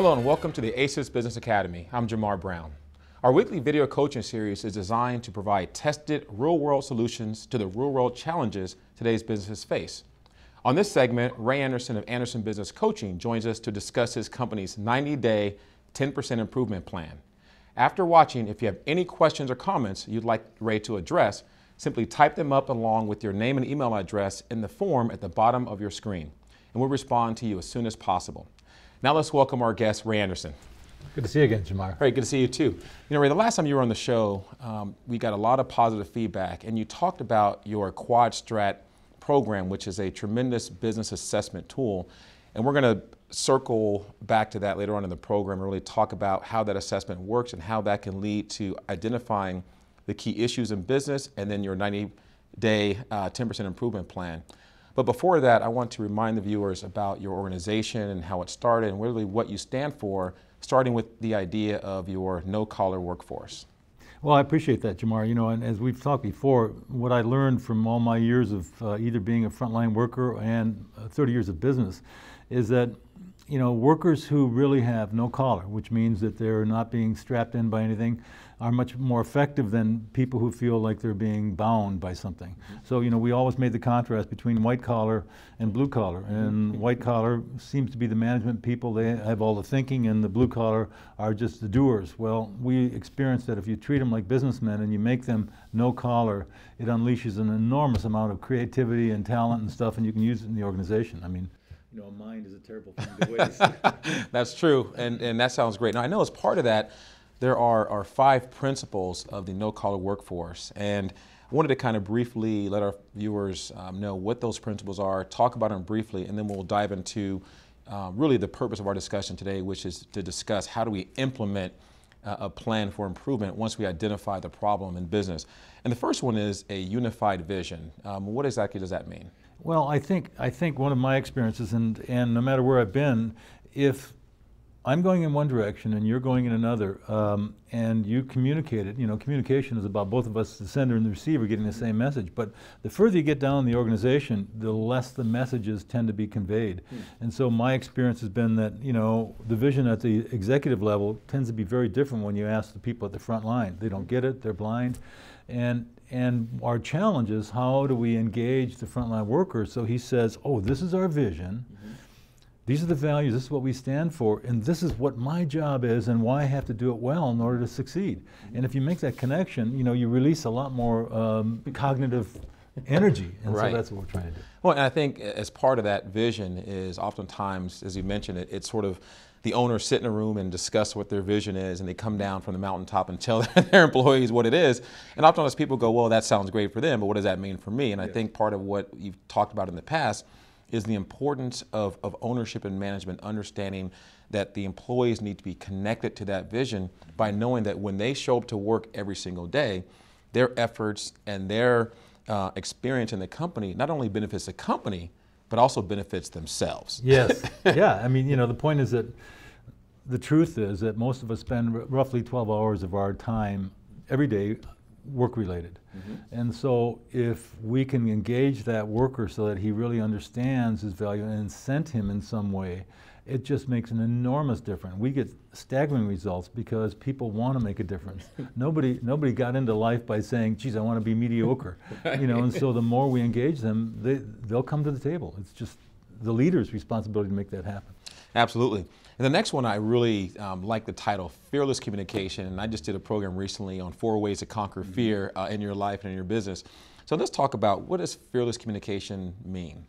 Hello and welcome to the ACES Business Academy. I'm Jamar Brown. Our weekly video coaching series is designed to provide tested real-world solutions to the real-world challenges today's businesses face. On this segment, Ray Anderson of Anderson Business Coaching joins us to discuss his company's 90-day 10% improvement plan. After watching, if you have any questions or comments you'd like Ray to address, simply type them up along with your name and email address in the form at the bottom of your screen, and we'll respond to you as soon as possible. Now let's welcome our guest, Ray Anderson. Good to see you again, Jamar. Great, good to see you too. You know, Ray, the last time you were on the show, um, we got a lot of positive feedback, and you talked about your Quad Strat program, which is a tremendous business assessment tool. And we're going to circle back to that later on in the program and really talk about how that assessment works and how that can lead to identifying the key issues in business and then your 90 day uh, 10% improvement plan. But before that, I want to remind the viewers about your organization and how it started and really what you stand for, starting with the idea of your no-collar workforce. Well, I appreciate that, Jamar. You know, and as we've talked before, what I learned from all my years of uh, either being a frontline worker and uh, 30 years of business is that you know, workers who really have no collar, which means that they're not being strapped in by anything, are much more effective than people who feel like they're being bound by something. So, you know, we always made the contrast between white collar and blue collar. And mm-hmm. white collar seems to be the management people, they have all the thinking, and the blue collar are just the doers. Well, we experienced that if you treat them like businessmen and you make them no collar, it unleashes an enormous amount of creativity and talent and stuff, and you can use it in the organization. I mean, you know, a mind is a terrible thing to waste. That's true, and, and that sounds great. Now, I know as part of that, there are, are five principles of the no-collar workforce, and I wanted to kind of briefly let our viewers um, know what those principles are, talk about them briefly, and then we'll dive into uh, really the purpose of our discussion today, which is to discuss how do we implement uh, a plan for improvement once we identify the problem in business. And the first one is a unified vision. Um, what exactly does that mean? Well, I think I think one of my experiences, and and no matter where I've been, if I'm going in one direction and you're going in another, um, and you communicate it. You know, communication is about both of us, the sender and the receiver, getting the same message. But the further you get down in the organization, the less the messages tend to be conveyed. Mm. And so my experience has been that you know the vision at the executive level tends to be very different when you ask the people at the front line. They don't get it. They're blind, and and our challenge is how do we engage the frontline workers so he says, oh, this is our vision. These are the values, this is what we stand for, and this is what my job is and why I have to do it well in order to succeed. Mm-hmm. And if you make that connection, you know, you release a lot more um, cognitive energy, and right. so that's what we're trying to do. Well, and I think as part of that vision is oftentimes, as you mentioned, it, it's sort of the owners sit in a room and discuss what their vision is, and they come down from the mountaintop and tell their employees what it is. And oftentimes people go, well, that sounds great for them, but what does that mean for me? And I think part of what you've talked about in the past is the importance of, of ownership and management, understanding that the employees need to be connected to that vision by knowing that when they show up to work every single day, their efforts and their uh, experience in the company not only benefits the company, but also benefits themselves. Yes. yeah. I mean, you know, the point is that the truth is that most of us spend r- roughly 12 hours of our time every day work related. Mm-hmm. And so if we can engage that worker so that he really understands his value and incent him in some way, it just makes an enormous difference. We get staggering results because people want to make a difference. nobody, nobody got into life by saying, "Geez, I want to be mediocre," you know. And so the more we engage them, they they'll come to the table. It's just the leader's responsibility to make that happen. Absolutely. And the next one, I really um, like the title, Fearless Communication. And I just did a program recently on four ways to conquer mm-hmm. fear uh, in your life and in your business. So let's talk about what does fearless communication mean?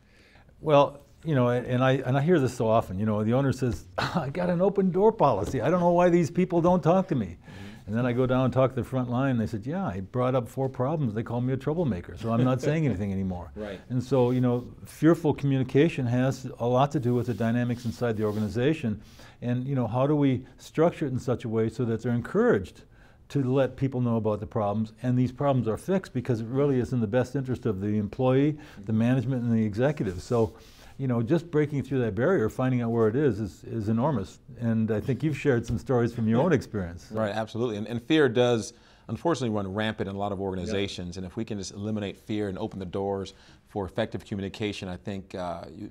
Well, you know, and I and I hear this so often. You know, the owner says, "I got an open door policy. I don't know why these people don't talk to me." And then I go down and talk to the front line. And they said, "Yeah, I brought up four problems. They call me a troublemaker, so I'm not saying anything anymore." Right. And so, you know, fearful communication has a lot to do with the dynamics inside the organization, and you know, how do we structure it in such a way so that they're encouraged to let people know about the problems, and these problems are fixed because it really is in the best interest of the employee, the management, and the executive. So you know, just breaking through that barrier, finding out where it is, is, is enormous. And I think you've shared some stories from your own experience. Right, absolutely. And, and fear does unfortunately run rampant in a lot of organizations. And if we can just eliminate fear and open the doors for effective communication, I think uh, you,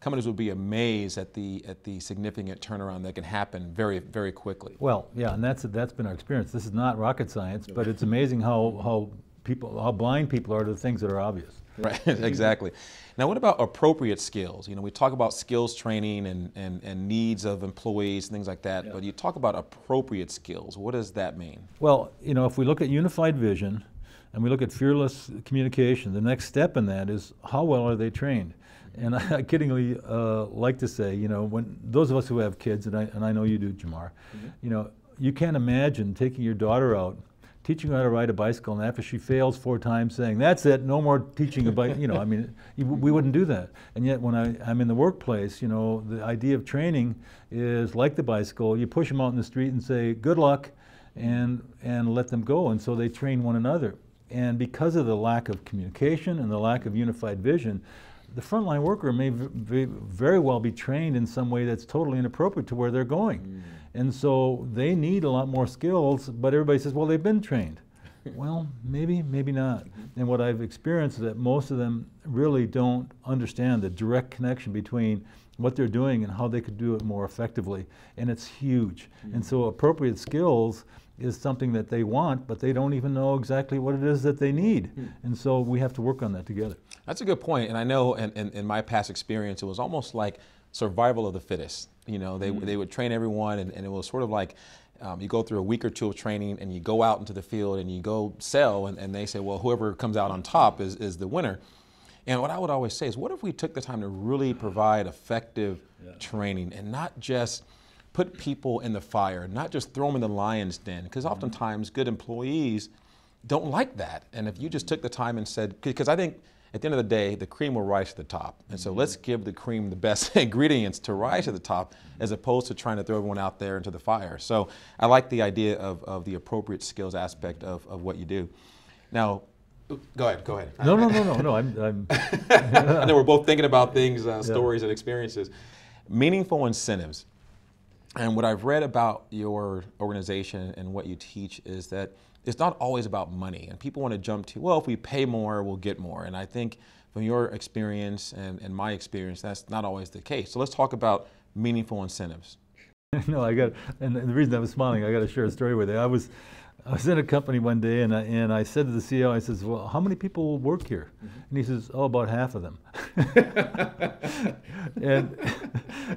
companies would be amazed at the at the significant turnaround that can happen very very quickly. Well, yeah, and that's that's been our experience. This is not rocket science, but it's amazing how how people how blind people are to the things that are obvious. Right, exactly. Now, what about appropriate skills? You know, we talk about skills training and, and, and needs of employees, things like that, yeah. but you talk about appropriate skills. What does that mean? Well, you know, if we look at unified vision and we look at fearless communication, the next step in that is how well are they trained? And I kiddingly uh, like to say, you know, when those of us who have kids, and I, and I know you do, Jamar, mm-hmm. you know, you can't imagine taking your daughter out teaching her how to ride a bicycle, and after she fails four times, saying, "That's it, no more teaching a bike." you know, I mean, we wouldn't do that. And yet, when I, I'm in the workplace, you know, the idea of training is like the bicycle. You push them out in the street and say, "Good luck," and and let them go. And so they train one another. And because of the lack of communication and the lack of unified vision, the frontline worker may very well be trained in some way that's totally inappropriate to where they're going. Mm. And so they need a lot more skills, but everybody says, well, they've been trained. well, maybe, maybe not. And what I've experienced is that most of them really don't understand the direct connection between what they're doing and how they could do it more effectively. And it's huge. Mm-hmm. And so appropriate skills is something that they want, but they don't even know exactly what it is that they need. Mm-hmm. And so we have to work on that together. That's a good point. And I know in, in, in my past experience, it was almost like survival of the fittest. You know, they, mm-hmm. they would train everyone, and, and, it was sort of like um, you go through a week or two of training and you go out into the field and you go sell, and, and they say, well, whoever comes out on top is, is the winner. And what I would always say is, what if we took the time to really provide effective yeah. training and not just put people in the fire, not just throw them in the lion's den? Because mm-hmm. oftentimes good employees don't like that. And if you just took the time and said, because I think at the end of the day, the cream will rise to the top. And so let's give the cream the best ingredients to rise to the top as opposed to trying to throw everyone out there into the fire. So I like the idea of, of the appropriate skills aspect of, of what you do. Now, go ahead, go ahead. No, no, no, no, no. I'm, I'm I know we're both thinking about things, uh, stories, yeah. and experiences. Meaningful incentives. And what I've read about your organization and what you teach is that it's not always about money. And people want to jump to, well, if we pay more, we'll get more. And I think from your experience and, and my experience, that's not always the case. So let's talk about meaningful incentives. no, I got, and the reason I was smiling, I got to share a story with you. I was, I was in a company one day, and I, and I said to the CEO, I says, "Well, how many people work here?" Mm-hmm. And he says, "Oh, about half of them." and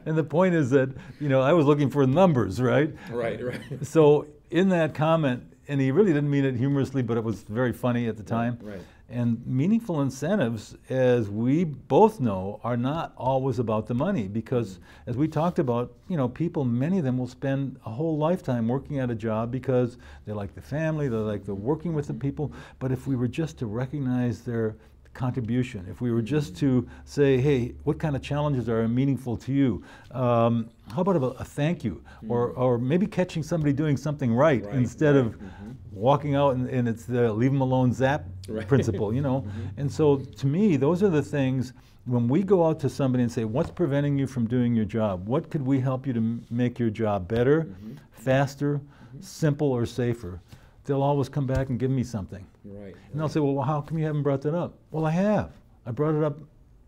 and the point is that you know I was looking for numbers, right? Right, right. So in that comment, and he really didn't mean it humorously, but it was very funny at the time. Right. And meaningful incentives, as we both know, are not always about the money because, mm-hmm. as we talked about, you know, people, many of them will spend a whole lifetime working at a job because they like the family, they like the working with the mm-hmm. people. But if we were just to recognize their contribution, if we were just to say, hey, what kind of challenges are meaningful to you? Um, how about a, a thank you? Mm-hmm. Or, or maybe catching somebody doing something right, right instead right. of mm-hmm. walking out and, and, it's the leave them alone zap right. principle, you know? Mm-hmm. And so to me, those are the things when we go out to somebody and say, what's preventing you from doing your job? What could we help you to m- make your job better, mm-hmm. faster, mm-hmm. simple, or safer? They'll always come back and give me something. Right. And they'll say, well, how come you haven't brought that up? Well, I have. I brought it up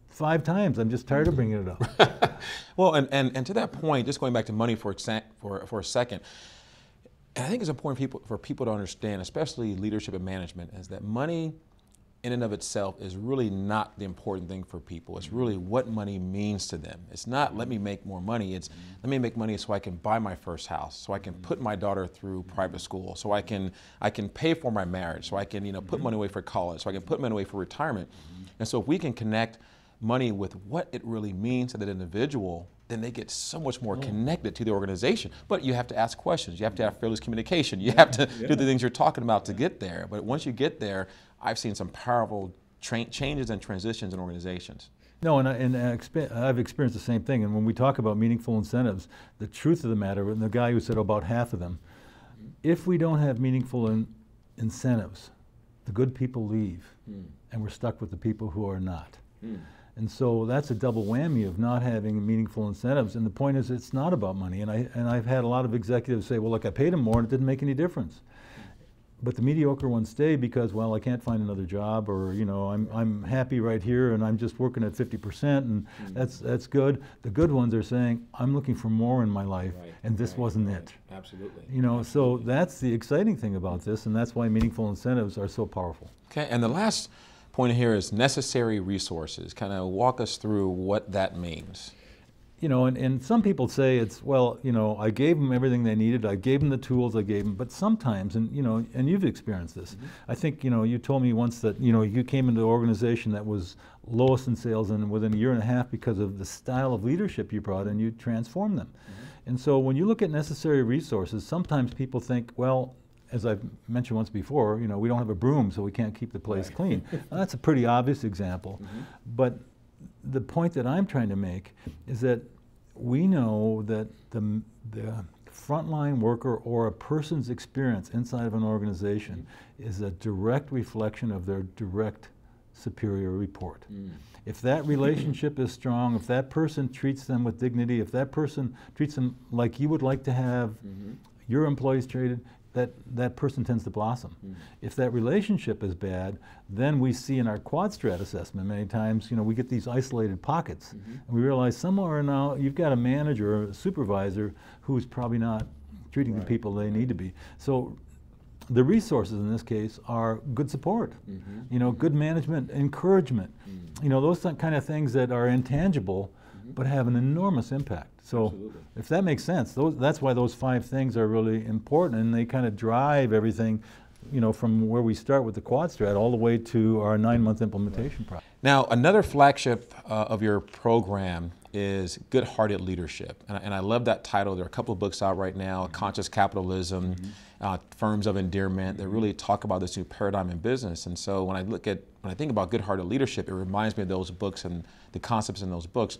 five times. I'm just tired of bringing it up. well, and, and, and to that point, just going back to money for, for, for a second, and I think it's important people, for people to understand, especially leadership and management, is that money in and of itself is really not the important thing for people. It's really mm-hmm. what money means to them. It's not let me make more money. It's mm-hmm. let me make money so I can buy my first house, so I can mm-hmm. put my daughter through private school, so I can I can pay for my marriage, so I can you know put money away for college, so I can put money away for retirement. And so if we can connect money with what it really means to that individual, then they get so much more oh. connected to the organization. But you have to ask questions. You have to have fearless communication. You have to yeah. do the things you're talking about to get there. But once you get there, I've seen some powerful changes and transitions in organizations. No, and, I, and I've experienced the same thing. And when we talk about meaningful incentives, the truth of the matter, and the guy who said about half of them, if we don't have meaningful in, incentives, the good people leave, mm. and we're stuck with the people who are not. Mm. And so that's a double whammy of not having meaningful incentives. And the point is, it's not about money. And, I, and I've had a lot of executives say, well, look, I paid him more and it didn't make any difference. But the mediocre ones stay because well I can't find another job or you know I'm I'm happy right here and I'm just working at 50% and mm. that's that's good. The good ones are saying I'm looking for more in my life right. and this right. wasn't right. it. Absolutely. You know, Absolutely. so that's the exciting thing about this and that's why meaningful incentives are so powerful. Okay, and the last point here is necessary resources. Kind of walk us through what that means you know, and, and some people say it's, well, you know, I gave them everything they needed, I gave them the tools I gave them, but sometimes, and you know, and you've experienced this, mm -hmm. I think, you know, you told me once that, you know, you came into an organization that was lowest in sales and within a year and a half because of the style of leadership you brought and you transformed them. Mm -hmm. And so when you look at necessary resources, sometimes people think, well, as I've mentioned once before, you know, we don't have a broom, so we can't keep the place right. clean. that's a pretty obvious example. Mm -hmm. But the point that I'm trying to make is that we know that the, the frontline worker or a person's experience inside of an organization is a direct reflection of their direct superior report. Mm. If that relationship is strong, if that person treats them with dignity, if that person treats them like you would like to have mm -hmm. your employees treated, that, that person tends to blossom. Mm. If that relationship is bad, then we see in our quad strat assessment many times, you know, we get these isolated pockets. Mm -hmm. And we realize somewhere now you've got a manager or a supervisor who's probably not treating right. the people they need to be. So the resources in this case are good support, mm -hmm. you know, good management, encouragement, mm. you know, those kind of things that are intangible but have an enormous impact. So Absolutely. if that makes sense, those, that's why those five things are really important and they kind of drive everything you know, from where we start with the quad strat all the way to our nine-month implementation process. Now, another flagship uh, of your program is Good Hearted Leadership. And I, and I, love that title. There are a couple of books out right now, mm -hmm. Conscious Capitalism, mm -hmm. uh, Firms of Endearment, that really talk about this new paradigm in business. And so when I look at, when I think about Good Hearted Leadership, it reminds me of those books and the concepts in those books.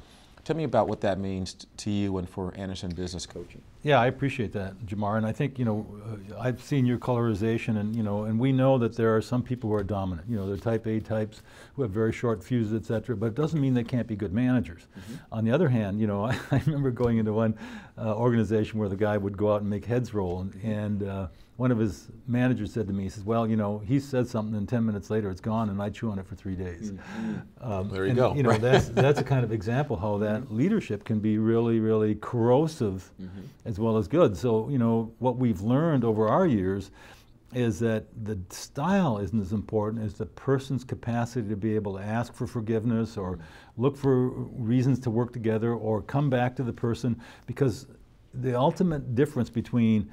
Tell me about what that means to you and for Anderson Business Coaching. Yeah, I appreciate that, Jamar. And I think, you know, uh, I've seen your colorization and, you know, and we know that there are some people who are dominant. You know, they're type A types who have very short fuses, et cetera, but it doesn't mean they can't be good managers. Mm -hmm. On the other hand, you know, I, I remember going into one uh, organization where the guy would go out and make heads roll and, and uh, one of his managers said to me, he says, well, you know, he said something and 10 minutes later it's gone and I chew on it for three days. Mm -hmm. um, there you and, go. You know, that's, that's a kind of example how that leadership can be really, really corrosive mm -hmm. as well as good. So, you know, what we've learned over our years is that the style isn't as important as the person's capacity to be able to ask for forgiveness or look for reasons to work together or come back to the person because the ultimate difference between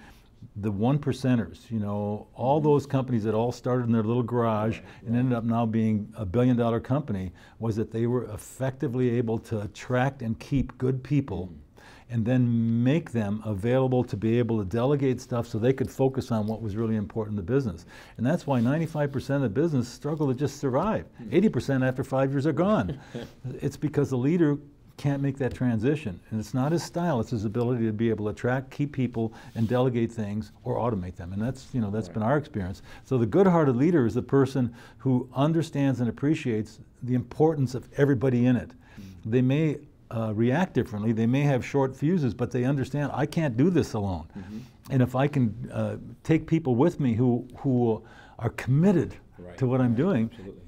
the one percenters, you know, all mm-hmm. those companies that all started in their little garage and ended up now being a billion dollar company was that they were effectively able to attract and keep good people mm. and then make them available to be able to delegate stuff so they could focus on what was really important in the business. And that's why 95% of the business struggle to just survive. 80% mm. after five years are gone. it's because the leader can't make that transition. And it's not his style, it's his ability to be able to attract, keep people, and delegate things or automate them. And that's, you know, that's right. been our experience. So the good-hearted leader is the person who understands and appreciates the importance of everybody in it. Mm. They may uh, react differently, they may have short fuses, but they understand I can't do this alone. Mm -hmm. And if I can uh, take people with me who, who are committed right. to what I'm doing, Absolutely.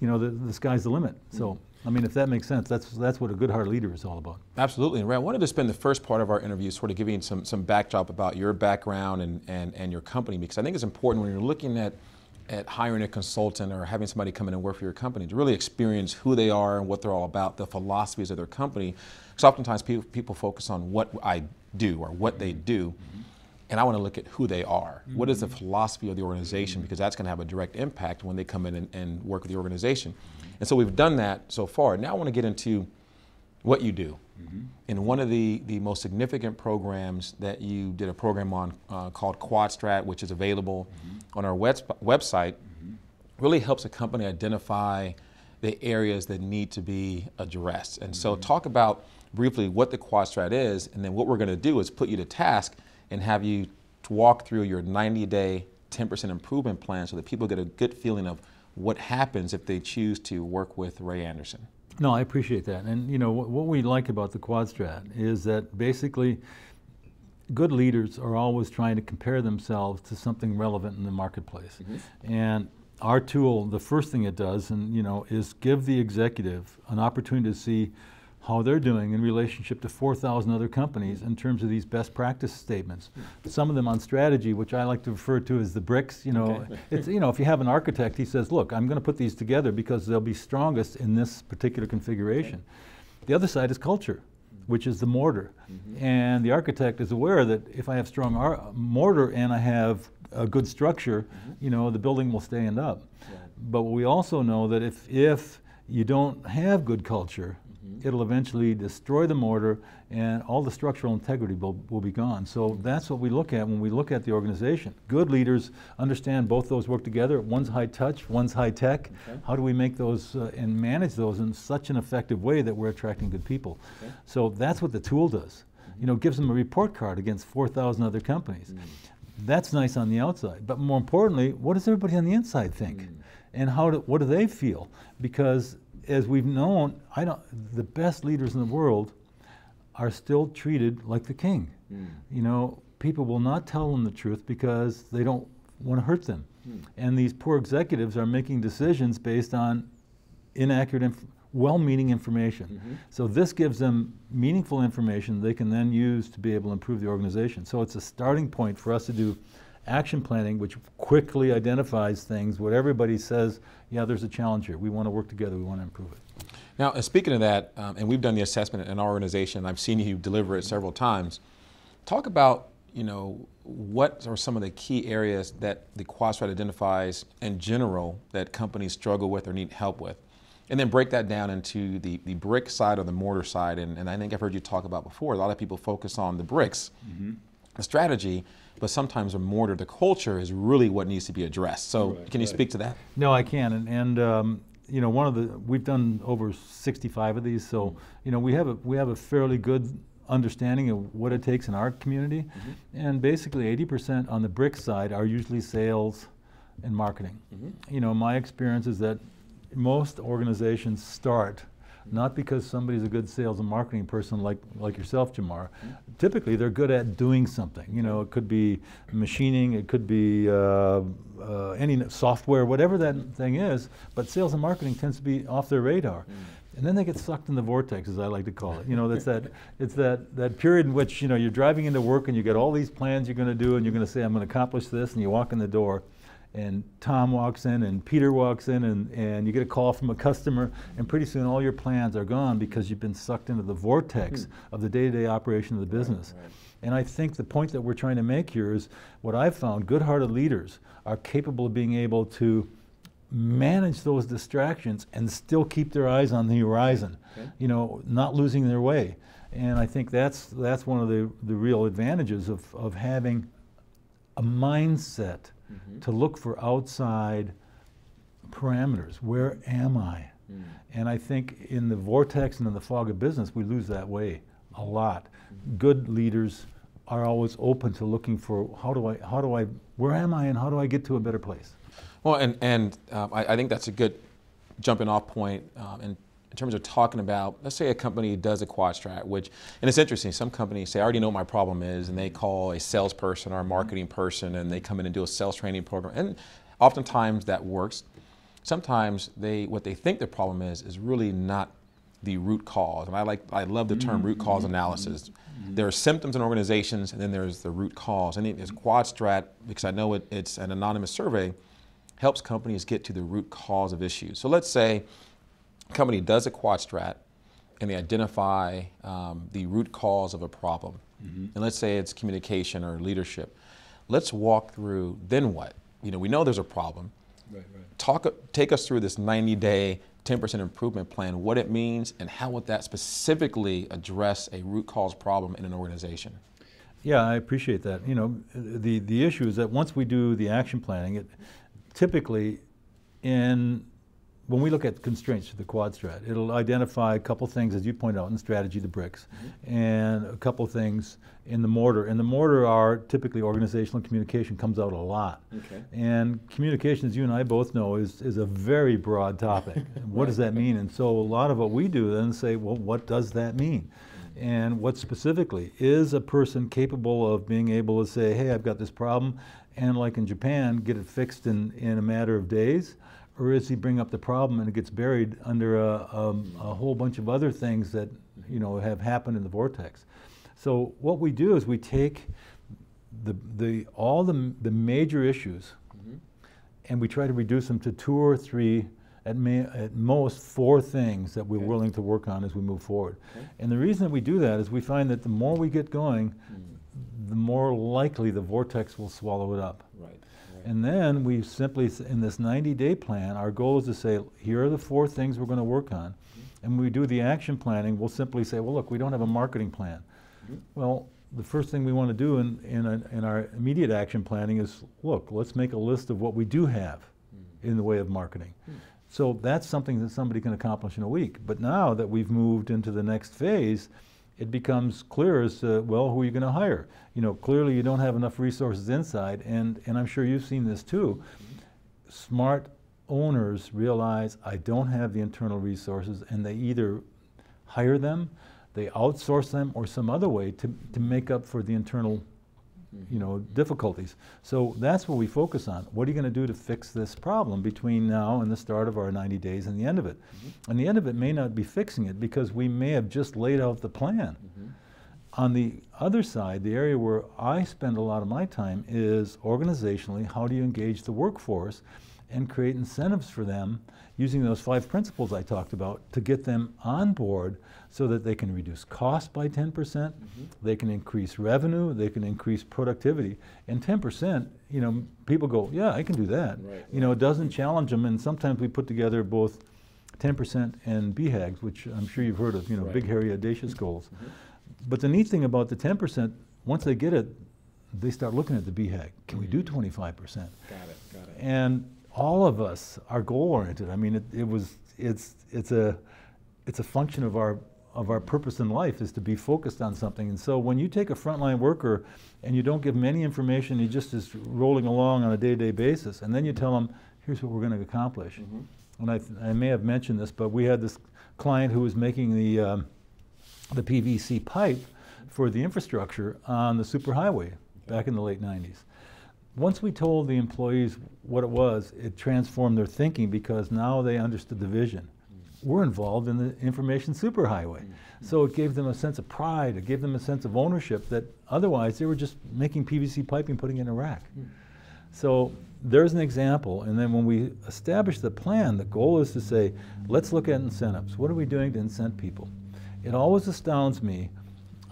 you know, the, the sky's the limit. Mm. So. I mean, if that makes sense, that's, that's what a good heart leader is all about. Absolutely. And Ray, I wanted to spend the first part of our interview sort of giving some, some backdrop about your background and, and, and your company, because I think it's important when you're looking at, at hiring a consultant or having somebody come in and work for your company to really experience who they are and what they're all about, the philosophies of their company. Because oftentimes people, people focus on what I do or what they do. Mm -hmm. And I want to look at who they are. Mm -hmm. what is the philosophy of the organization? Because that's going to have a direct impact when they come in and, and work with the organization. And so we've done that so far. Now I want to get into what you do. Mm-hmm. In one of the, the most significant programs that you did a program on uh, called QuadStrat, which is available mm-hmm. on our web- website, mm-hmm. really helps a company identify the areas that need to be addressed. And so, talk about briefly what the QuadStrat is, and then what we're going to do is put you to task and have you walk through your 90 day 10% improvement plan so that people get a good feeling of what happens if they choose to work with Ray Anderson. No, I appreciate that. And you know what, what we like about the quad strat is that basically good leaders are always trying to compare themselves to something relevant in the marketplace. Mm-hmm. And our tool, the first thing it does, and you know, is give the executive an opportunity to see how they're doing in relationship to 4,000 other companies in terms of these best practice statements. Some of them on strategy, which I like to refer to as the bricks. You know, Okay. it's you know, if you have an architect, he says, "Look, I'm going to put these together because they'll be strongest in this particular configuration." The other side is culture, which is the mortar. Mm-hmm. And the architect is aware that if I have strong ar- mortar and I have a good structure, mm-hmm. you know, the building will stand up. But we also know that if, if you don't have good culture, Mm-hmm. it'll eventually destroy the mortar and all the structural integrity will, will be gone. So that's what we look at when we look at the organization. Good leaders understand both those work together. One's high touch, one's high tech. Okay. How do we make those uh, and manage those in such an effective way that we're attracting good people? Okay. So that's what the tool does. Mm-hmm. You know, it gives them a report card against 4,000 other companies. Mm. That's nice on the outside, but more importantly, what does everybody on the inside think? Mm. And how do, what do they feel? Because as we've known, I don't, the best leaders in the world are still treated like the king. Hmm. You know, people will not tell them the truth because they don't want to hurt them. Hmm. And these poor executives are making decisions based on inaccurate, inf- well-meaning information. Mm-hmm. So this gives them meaningful information they can then use to be able to improve the organization. So it's a starting point for us to do action planning, which quickly identifies things. What everybody says, yeah, there's a challenge here. We want to work together. We want to improve it. Now, uh, speaking of that, um, and we've done the assessment in our organization, I've seen you deliver it several times. Talk about, you know, what are some of the key areas that the QuadStrat identifies in general that companies struggle with or need help with? And then break that down into the, the brick side or the mortar side. And, and I think I've heard you talk about before, a lot of people focus on the bricks, the strategy, but sometimes the mortar, the culture is really what needs to be addressed. So Right, can you right. speak to that? No, I can, and, and um, you know, one of the we've done over 65 of these, so mm-hmm. you know, we have a we have a fairly good understanding of what it takes in our community, mm-hmm. and basically 80% on the brick side are usually sales and marketing. Mm-hmm. You know, my experience is that most organizations start not because somebody's a good sales and marketing person like, like yourself, Jamar. Typically, they're good at doing something. You know, it could be machining, it could be uh, uh, any software, whatever that thing is. But sales and marketing tends to be off their radar. And then they get sucked in the vortex, as I like to call it. You know, that's that. It's that that period in which you know you're driving into work and you get all these plans you're going to do, and you're going to say, "I'm going to accomplish this," and you walk in the door, and Tom walks in and Peter walks in and, and you get a call from a customer and pretty soon all your plans are gone because you've been sucked into the vortex hmm. of the day-to-day operation of the business. And I think the point that we're trying to make here is what I've found, good-hearted leaders are capable of being able to manage those distractions and still keep their eyes on the horizon, Okay. you know, not losing their way. And I think that's, that's one of the, the real advantages of, of having a mindset to look for outside parameters. Where am I? And I think in the vortex and in the fog of business, we lose that way a lot. Good leaders are always open to looking for how do I, how do I, where am I, and how do I get to a better place? Well, and, and um, I, I think that's a good jumping off point um, in, in terms of talking about, let's say a company does a quad strat, which, and it's interesting, some companies say, I already know what my problem is, and they call a salesperson or a marketing mm-hmm. person, and they come in and do a sales training program. And oftentimes that works. Sometimes they, what they think the problem is, is really not the root cause. And I like, I love the term root cause mm-hmm. analysis. Mm-hmm. There are symptoms in organizations, and then there's the root cause. And it is quad strat, because I know it, it's an anonymous survey, helps companies get to the root cause of issues. So let's say company does a quad strat and they identify um, the root cause of a problem. And let's say it's communication or leadership. Let's walk through then what? You know, we know there's a problem. Right, right. Talk, take us through this 90 day, 10% improvement plan, what it means, and how would that specifically address a root cause problem in an organization? Yeah, I appreciate that. You know, the, the issue is that once we do the action planning, it typically in when we look at constraints to the quad strat, it'll identify a couple things, as you point out in strategy, the bricks, mm-hmm. and a couple things in the mortar. And the mortar are typically organizational communication comes out a lot. Okay. And communication, as you and I both know, is, is a very broad topic. what does that mean? And so a lot of what we do then say, well, what does that mean? Mm-hmm. And what specifically? Is a person capable of being able to say, hey, I've got this problem, and like in Japan, get it fixed in, in a matter of days? Or is he bring up the problem and it gets buried under a, a, a whole bunch of other things that you know have happened in the vortex? So what we do is we take the, the, all the, the major issues mm-hmm. and we try to reduce them to two or three, at, may, at most four things that we're Okay. willing to work on as we move forward. Okay. And the reason that we do that is we find that the more we get going, mm. the more likely the vortex will swallow it up. Right. And then we simply, in this 90 day plan, our goal is to say, here are the four things we're going to work on. And when we do the action planning, we'll simply say, well, look, we don't have a marketing plan. Well, the first thing we want to do in, in, a, in our immediate action planning is look, let's make a list of what we do have in the way of marketing. So that's something that somebody can accomplish in a week. But now that we've moved into the next phase, it becomes clear as to, well, who are you going to hire? You know, clearly you don't have enough resources inside, and, and I'm sure you've seen this too. Smart owners realize I don't have the internal resources, and they either hire them, they outsource them, or some other way to, to make up for the internal you know, difficulties. So that's what we focus on. What are you going to do to fix this problem between now and the start of our 90 days and the end of it? Mm-hmm. And the end of it may not be fixing it because we may have just laid out the plan. Mm-hmm. On the other side, the area where I spend a lot of my time is organizationally, how do you engage the workforce and create incentives for them using those five principles I talked about to get them on board so that they can reduce cost by 10%, percent mm-hmm. they can increase revenue, they can increase productivity. And 10%, you know, people go, yeah, I can do that. Right, You know, it doesn't challenge them, and sometimes we put together both 10% and BHAGs, which I'm sure you've heard of, you know, Right. big, hairy, audacious mm-hmm. goals. Mm-hmm. But the neat thing about the 10%, once they get it, they start looking at the BHAG. Can we do 25%? Got it. Got it. And all of us are goal oriented. I mean, it, it was, it's, it's a, it's a function of our, of our purpose in life is to be focused on something. And so when you take a frontline worker and you don't give them any information, he just is rolling along on a day-to-day basis, and then you tell him, here's what we're going to accomplish. And I, I may have mentioned this, but we had this client who was making the, um, the PVC pipe for the infrastructure on the superhighway back in the late 90s. Once we told the employees what it was, it transformed their thinking because now they understood the vision. We're involved in the information superhighway. So it gave them a sense of pride, it gave them a sense of ownership that otherwise they were just making PVC piping, putting it in a rack. So there's an example, and then when we establish the plan, the goal is to say, let's look at incentives. What are we doing to incent people? It always astounds me.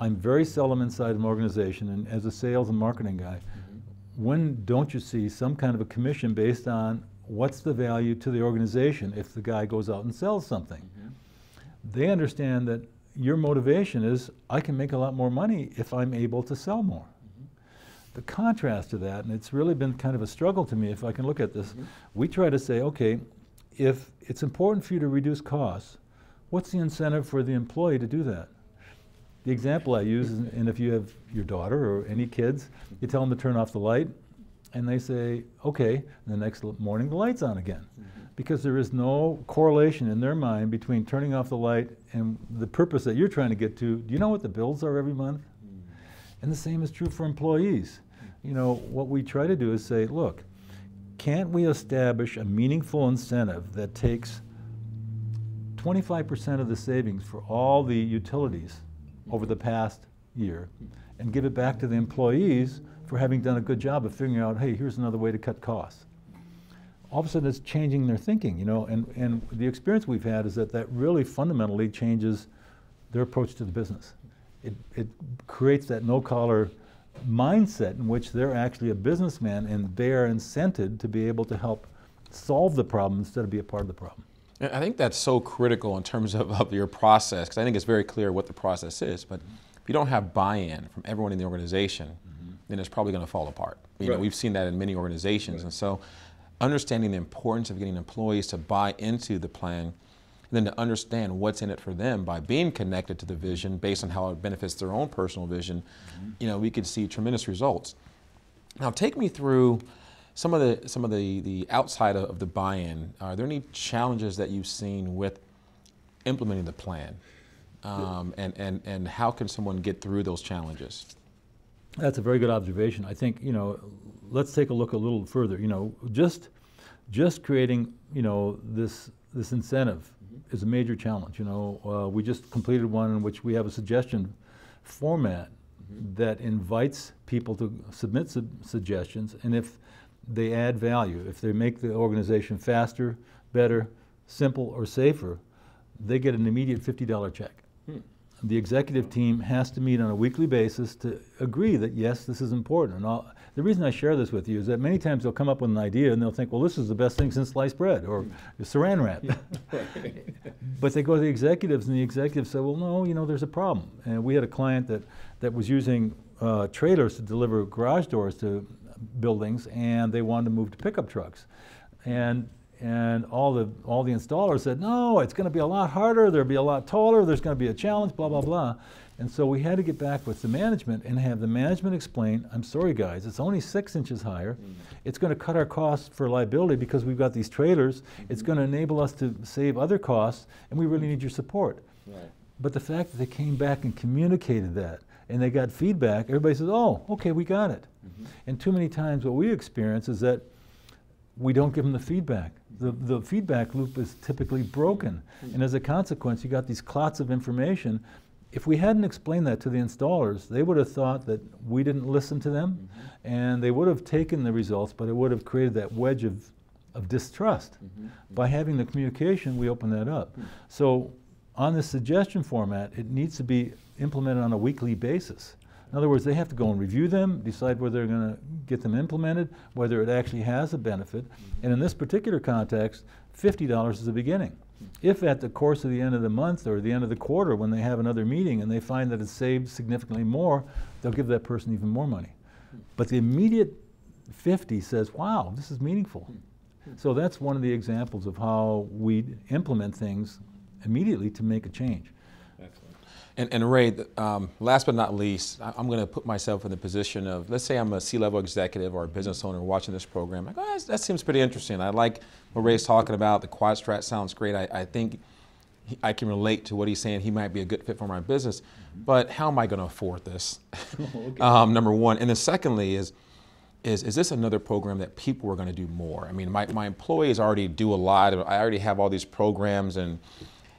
I'm very seldom inside an organization, and as a sales and marketing guy, when don't you see some kind of a commission based on what's the value to the organization if the guy goes out and sells something? Mm-hmm. They understand that your motivation is I can make a lot more money if I'm able to sell more. Mm-hmm. The contrast to that, and it's really been kind of a struggle to me if I can look at this, mm-hmm. we try to say, okay, if it's important for you to reduce costs, what's the incentive for the employee to do that? The example I use, is, and if you have your daughter or any kids, you tell them to turn off the light, and they say, okay, and the next morning the light's on again. Because there is no correlation in their mind between turning off the light and the purpose that you're trying to get to. Do you know what the bills are every month? And the same is true for employees. You know, what we try to do is say, look, can't we establish a meaningful incentive that takes 25% of the savings for all the utilities over the past year and give it back to the employees for having done a good job of figuring out, hey, here's another way to cut costs. All of a sudden, it's changing their thinking, you know, and, and the experience we've had is that that really fundamentally changes their approach to the business. It, it creates that no collar mindset in which they're actually a businessman and they're incented to be able to help solve the problem instead of be a part of the problem. I think that's so critical in terms of, of your process, because I think it's very clear what the process is. But if you don't have buy-in from everyone in the organization, mm-hmm. then it's probably going to fall apart. You know, we've seen that in many organizations, and so understanding the importance of getting employees to buy into the plan, and then to understand what's in it for them by being connected to the vision based on how it benefits their own personal vision, mm-hmm. you know, we could see tremendous results. Now, take me through some of the some of the the outside of, the buy-in. Are there any challenges that you've seen with implementing the plan? um, and, and, and how can someone get through those challenges? That's a very good observation. I think, you know, let's take a look a little further. You know, just, just creating, you know, this, this incentive mm-hmm. is a major challenge. You know, uh, we just completed one in which we have a suggestion format mm-hmm. that invites people to submit su suggestions, and if they add value, if they make the organization faster, better, simple, or safer, they get an immediate $50 check. Hmm. The executive team has to meet on a weekly basis to agree that yes, this is important. And all, the reason I share this with you is that many times they'll come up with an idea and they'll think, well, this is the best thing since sliced bread or hmm. saran wrap. but they go to the executives and the executives say, well, no, you know, there's a problem. And we had a client that, that was using uh, trailers to deliver garage doors to buildings and they wanted to move to pickup trucks. And and all the all the installers said, no, it's going to be a lot harder. There'll be a lot taller. There's going to be a challenge. Blah blah blah. And so we had to get back with the management and have the management explain, I'm sorry guys, it's only six inches higher. Mm -hmm. It's going to cut our costs for liability because we've got these trailers. Mm -hmm. It's going to enable us to save other costs, and we really need your support. Right. But the fact that they came back and communicated that, and they got feedback, everybody says, oh, okay, we got it. Mm -hmm. And too many times what we experience is that we don't give them the feedback. The, the feedback loop is typically broken. And as a consequence, you got these clots of information. If we hadn't explained that to the installers, they would have thought that we didn't listen to them, mm -hmm. and they would have taken the results, but it would have created that wedge of, of distrust. Mm -hmm. By having the communication, we open that up. Mm -hmm. So on the suggestion format, it needs to be implemented on a weekly basis. In other words, they have to go and review them, decide whether they're going to get them implemented, whether it actually has a benefit. And in this particular context, $50 is the beginning. If at the course of the end of the month or the end of the quarter when they have another meeting and they find that it saved significantly more, they'll give that person even more money. But the immediate 50 says, wow, this is meaningful. So that's one of the examples of how we implement things immediately to make a change. And, and Ray, um, last but not least, I, am going to put myself in the position of, let's say I'm a C-level executive or a business owner watching this program. I go, oh, that seems pretty interesting. I like what Ray's talking about. The quad strat sounds great. I, I think he, I can relate to what he's saying. He might be a good fit for my business, but how am I going to afford this? okay. um, number one, and then secondly is, is, is this another program that people are going to do more? I mean, my, my employees already do a lot. I already have all these programs and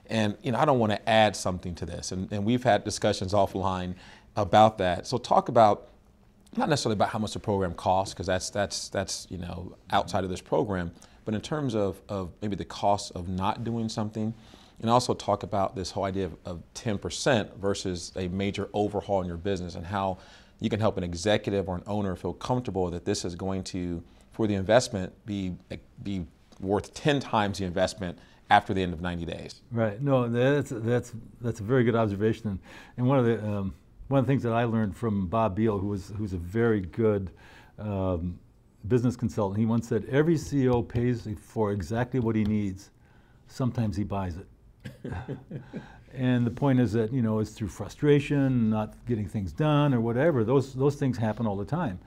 and you know, I don't want to add something to this. And, and we've had discussions offline about that. So talk about not necessarily about how much the program costs, because that's that's that's you know outside of this program, but in terms of, of maybe the cost of not doing something, and also talk about this whole idea of, of 10% versus a major overhaul in your business and how you can help an executive or an owner feel comfortable that this is going to, for the investment, be be worth 10 times the investment after the end of 90 days. Right. No, that's that's that's a very good observation. And, and one of the um, one of the things that I learned from Bob Beal, who was who's a very good um, business consultant, he once said, "Every CEO pays for exactly what he needs. Sometimes he buys it." and the point is that you know it's through frustration, not getting things done, or whatever. Those those things happen all the time.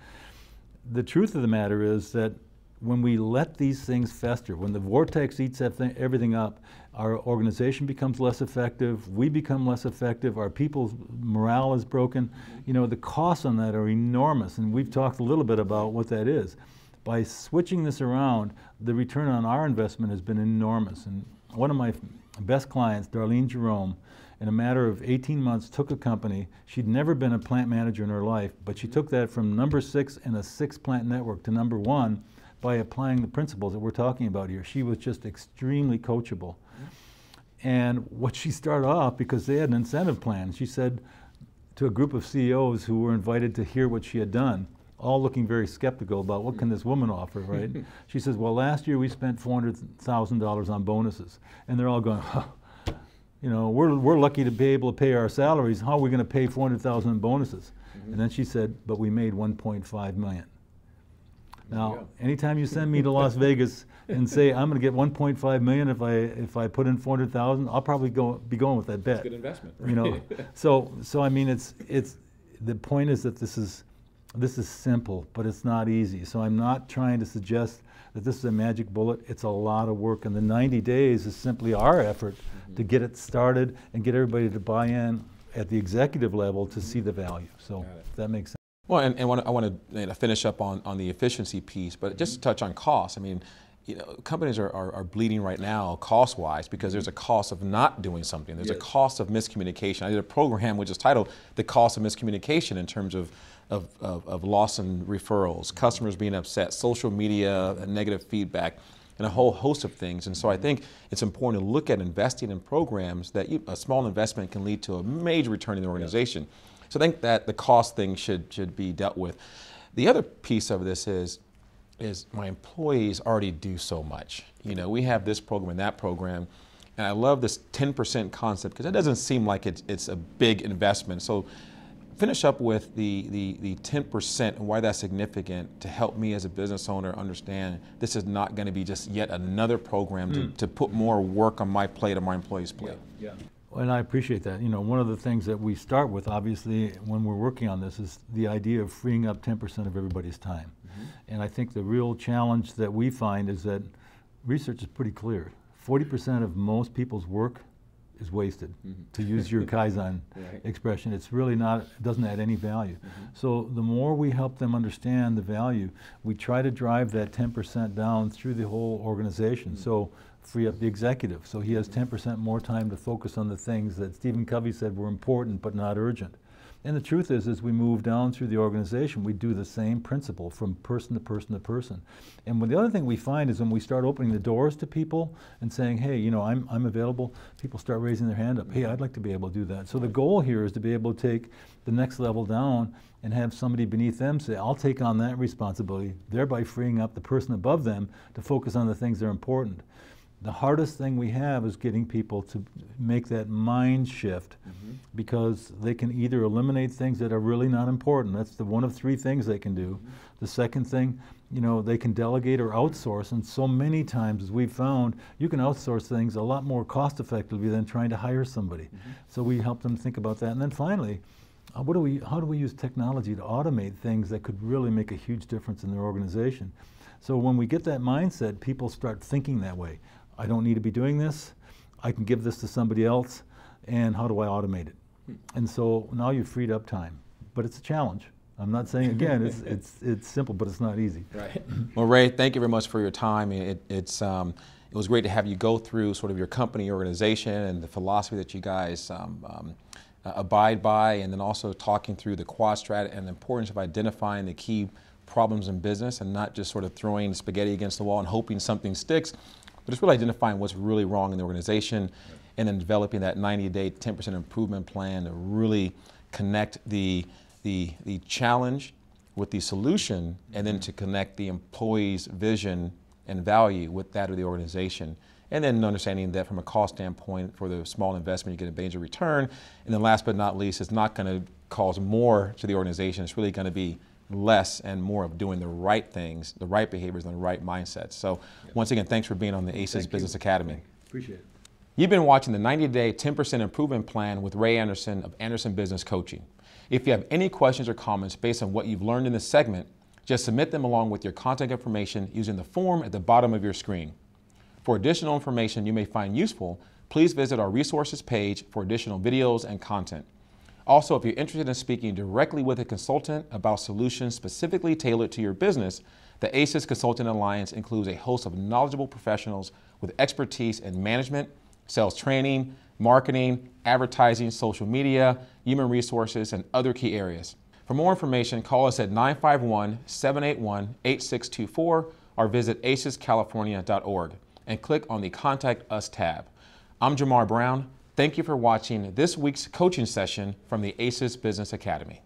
The truth of the matter is that when we let these things fester, when the vortex eats everything up, our organization becomes less effective, we become less effective, our people's morale is broken. You know, the costs on that are enormous, and we've talked a little bit about what that is. By switching this around, the return on our investment has been enormous. And one of my best clients, Darlene Jerome, in a matter of 18 months took a company. She'd never been a plant manager in her life, but she took that from number six in a six plant network to number one by applying the principles that we're talking about here. She was just extremely coachable. And what she started off, because they had an incentive plan, she said to a group of CEOs who were invited to hear what she had done, all looking very skeptical about what can this woman offer, right? she says, well, last year we spent $400,000 on bonuses. And they're all going, you know, we're, we're lucky to be able to pay our salaries. How are we going to pay 400000 in bonuses? Mm -hmm. And then she said, but we made 1.5 million. Now, anytime you send me to Las Vegas and say I'm going to get 1.5 million if I if I put in 400,000, I'll probably go be going with that bet. It's good investment. You know, so so I mean it's it's the point is that this is this is simple, but it's not easy. So I'm not trying to suggest that this is a magic bullet. It's a lot of work, and the 90 days is simply our effort mm-hmm. to get it started and get everybody to buy in at the executive level to see the value. So that makes sense. Well, and, and I want to finish up on, on the efficiency piece, but just to touch on cost. I mean, you know, companies are, are, are bleeding right now cost-wise because there's a cost of not doing something. There's yes. a cost of miscommunication. I did a program which is titled "The Cost of Miscommunication" in terms of of, of, of loss and referrals, customers being upset, social media, negative feedback, and a whole host of things. And so I think it's important to look at investing in programs that you, a small investment can lead to a major return in the organization. Yes. So I think that the cost thing should should be dealt with. The other piece of this is is my employees already do so much. You know, we have this program and that program, and I love this 10% concept because it doesn't seem like it's, it's a big investment. So finish up with the, the, the 10% and why that's significant to help me as a business owner understand this is not going to be just yet another program mm. to, to put more work on my plate or my employees' plate. Yeah. yeah. And I appreciate that. You know, one of the things that we start with, obviously, when we're working on this, is the idea of freeing up 10% of everybody's time. Mm-hmm. And I think the real challenge that we find is that research is pretty clear. 40% of most people's work is wasted, mm-hmm. to use your Kaizen right. expression. It's really not, it doesn't add any value. Mm-hmm. So the more we help them understand the value, we try to drive that 10% down through the whole organization. Mm-hmm. So free up the executive. So he has 10% more time to focus on the things that Stephen Covey said were important but not urgent. And the truth is, as we move down through the organization, we do the same principle from person to person to person. And the other thing we find is when we start opening the doors to people and saying, hey, you know, I'm, I'm available, people start raising their hand up. Hey, I'd like to be able to do that. So the goal here is to be able to take the next level down and have somebody beneath them say, I'll take on that responsibility, thereby freeing up the person above them to focus on the things that are important the hardest thing we have is getting people to make that mind shift mm-hmm. because they can either eliminate things that are really not important. That's the one of three things they can do. Mm-hmm. The second thing, you know, they can delegate or outsource. And so many times, as we've found, you can outsource things a lot more cost effectively than trying to hire somebody. Mm-hmm. So we help them think about that. And then finally, uh, what do we, how do we use technology to automate things that could really make a huge difference in their organization? So when we get that mindset, people start thinking that way. I don't need to be doing this. I can give this to somebody else. And how do I automate it? Hmm. And so now you've freed up time. But it's a challenge. I'm not saying again it's it's it's simple, but it's not easy. Right. Well, Ray, thank you very much for your time. It, it's um, it was great to have you go through sort of your company organization and the philosophy that you guys um, um, uh, abide by, and then also talking through the Quad Stat and the importance of identifying the key problems in business and not just sort of throwing spaghetti against the wall and hoping something sticks, but it's really identifying what's really wrong in the organization and then developing that 90-day 10% improvement plan to really connect the, the, the challenge with the solution and then to connect the employee's vision and value with that of the organization. And then understanding that from a cost standpoint, for the small investment, you get a major return. And then last but not least, it's not going to cause more to the organization. It's really going to be less and more of doing the right things, the right behaviors, and the right mindsets. So, once again, thanks for being on the ACES Thank Business you. Academy. Appreciate it. You've been watching the 90 day 10% improvement plan with Ray Anderson of Anderson Business Coaching. If you have any questions or comments based on what you've learned in this segment, just submit them along with your contact information using the form at the bottom of your screen. For additional information you may find useful, please visit our resources page for additional videos and content. Also, if you're interested in speaking directly with a consultant about solutions specifically tailored to your business, the ACES Consulting Alliance includes a host of knowledgeable professionals with expertise in management, sales training, marketing, advertising, social media, human resources, and other key areas. For more information, call us at 951 781 8624 or visit acescalifornia.org and click on the Contact Us tab. I'm Jamar Brown. Thank you for watching this week's coaching session from the ACES Business Academy.